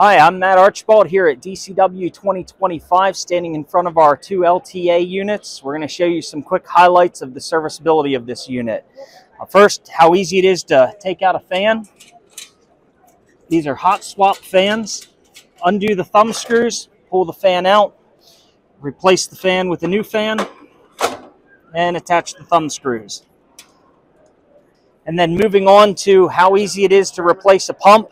Hi, I'm Matt Archibald here at DCW 2025, standing in front of our two LTA units. We're going to show you some quick highlights of the serviceability of this unit. Uh, first, how easy it is to take out a fan. These are hot swap fans. Undo the thumb screws, pull the fan out, replace the fan with a new fan, and attach the thumb screws. And then moving on to how easy it is to replace a pump.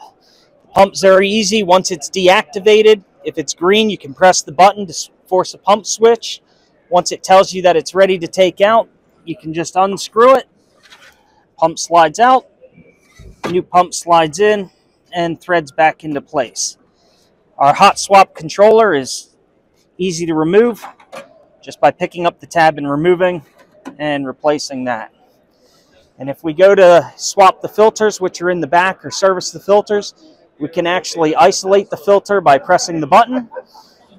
Pump's very easy once it's deactivated. If it's green, you can press the button to force a pump switch. Once it tells you that it's ready to take out, you can just unscrew it. Pump slides out, new pump slides in, and threads back into place. Our hot swap controller is easy to remove just by picking up the tab and removing and replacing that. And if we go to swap the filters, which are in the back, or service the filters, we can actually isolate the filter by pressing the button.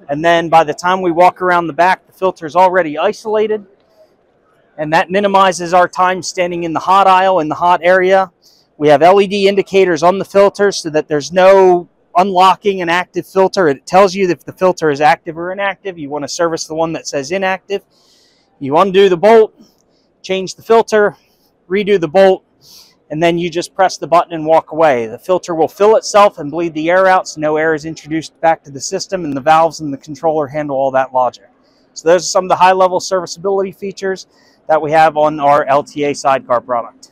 And then by the time we walk around the back, the filter is already isolated. And that minimizes our time standing in the hot aisle in the hot area. We have LED indicators on the filter so that there's no unlocking an active filter. It tells you if the filter is active or inactive. You want to service the one that says inactive. You undo the bolt, change the filter, redo the bolt, and then you just press the button and walk away. The filter will fill itself and bleed the air out so no air is introduced back to the system and the valves and the controller handle all that logic. So those are some of the high level serviceability features that we have on our LTA sidecar product.